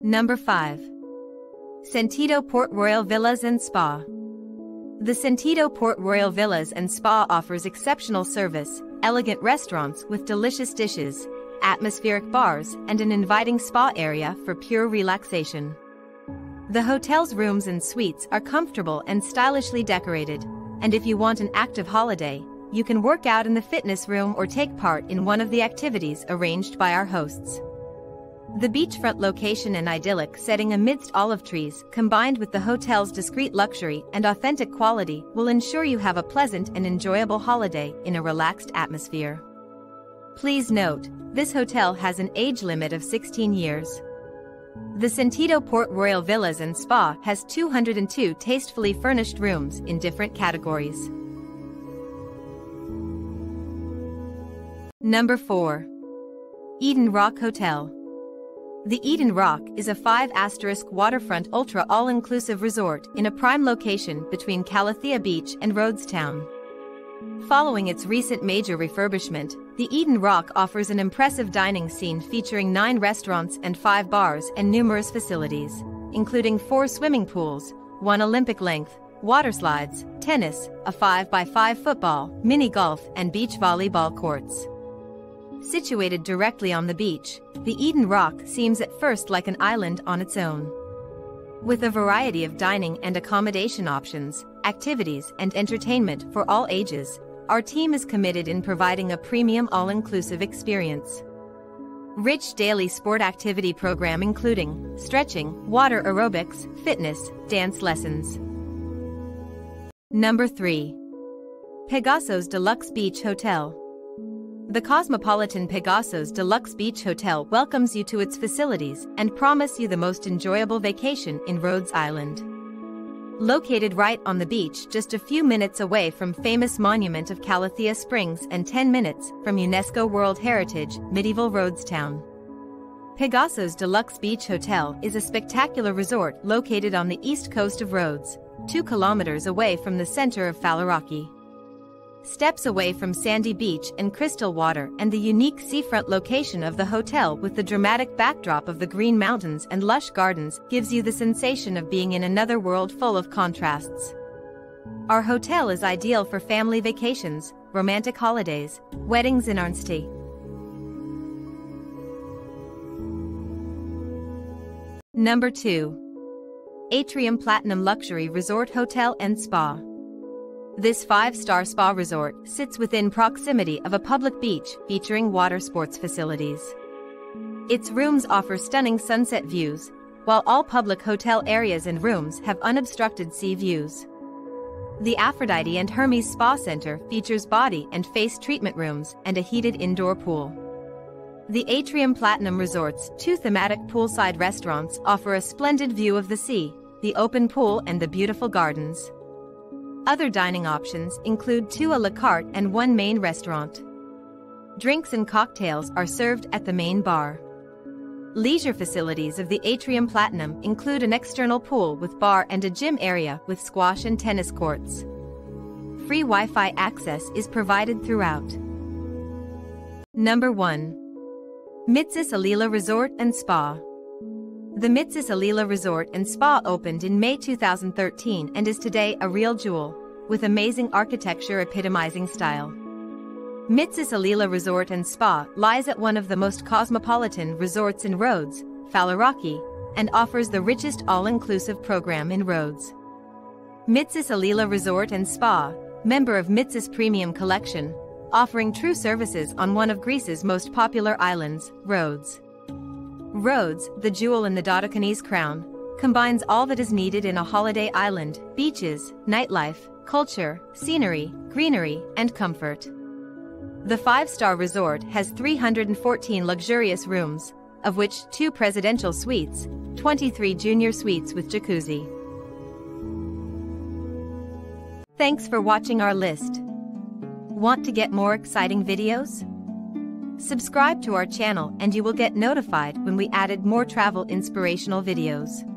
Number 5. Sentido Port Royal Villas and Spa. The Sentido Port Royal Villas and Spa offers exceptional service, elegant restaurants with delicious dishes, atmospheric bars, and an inviting spa area for pure relaxation. The hotel's rooms and suites are comfortable and stylishly decorated, and if you want an active holiday, you can work out in the fitness room or take part in one of the activities arranged by our hosts. The beachfront location and idyllic setting amidst olive trees, combined with the hotel's discreet luxury and authentic quality, will ensure you have a pleasant and enjoyable holiday in a relaxed atmosphere. Please note, this hotel has an age limit of 16 years. The Sentido Port Royal Villas and Spa has 202 tastefully furnished rooms in different categories. Number 4. Eden Roc Hotel. The Eden Roc is a five asterisk waterfront ultra all-inclusive resort in a prime location between Kallithea Beach and Rhodestown. Following its recent major refurbishment, the Eden Roc offers an impressive dining scene featuring nine restaurants and five bars and numerous facilities, including four swimming pools, one Olympic-length, water slides, tennis, a 5x5 football, mini golf and beach volleyball courts. Situated directly on the beach, the Eden Roc seems at first like an island on its own. With a variety of dining and accommodation options, activities, and entertainment for all ages, our team is committed in providing a premium all-inclusive experience. Rich daily sport activity program including stretching, water aerobics, fitness, dance lessons. Number 3. Pegasos Deluxe Beach Hotel. The Cosmopolitan Pegasos Deluxe Beach Hotel welcomes you to its facilities and promise you the most enjoyable vacation in Rhodes Island. Located right on the beach just a few minutes away from famous monument of Kallithea Springs and 10 minutes from UNESCO World Heritage, medieval Rhodes town. Pegasos Deluxe Beach Hotel is a spectacular resort located on the east coast of Rhodes, 2 kilometers away from the center of Faliraki steps away from sandy beach and crystal water and the unique seafront location of the hotel with the dramatic backdrop of the green mountains and lush gardens gives you the sensation of being in another world full of contrasts. Our hotel is ideal for family vacations, romantic holidays, weddings in Arnsti. Number 2. Atrium Platinum Luxury Resort Hotel and Spa. This five-star spa resort sits within proximity of a public beach featuring water sports facilities. Its rooms offer stunning sunset views, while all public hotel areas and rooms have unobstructed sea views. The Aphrodite and Hermes Spa Center features body and face treatment rooms and a heated indoor pool. The Atrium Platinum Resort's two thematic poolside restaurants offer a splendid view of the sea, the open pool and the beautiful gardens. Other dining options include two a la carte and one main restaurant. Drinks and cocktails are served at the main bar. Leisure facilities of the Atrium Platinum include an external pool with bar and a gym area with squash and tennis courts. Free Wi-Fi access is provided throughout. Number 1. Mitsis Alila Resort and Spa. The Mitsis Alila Resort and Spa opened in May 2013 and is today a real jewel, with amazing architecture epitomizing style. Mitsis Alila Resort and Spa lies at one of the most cosmopolitan resorts in Rhodes, Faliraki, and offers the richest all-inclusive program in Rhodes. Mitsis Alila Resort and Spa, member of Mitsis Premium Collection, offering true services on one of Greece's most popular islands, Rhodes. Rhodes, the jewel in the Dodecanese crown, combines all that is needed in a holiday island, beaches, nightlife, culture, scenery, greenery, and comfort. The five-star resort has 314 luxurious rooms, of which two presidential suites, 23 junior suites with jacuzzi. Thanks for watching our list. Want to get more exciting videos? Subscribe to our channel and you will get notified when we added more travel inspirational videos.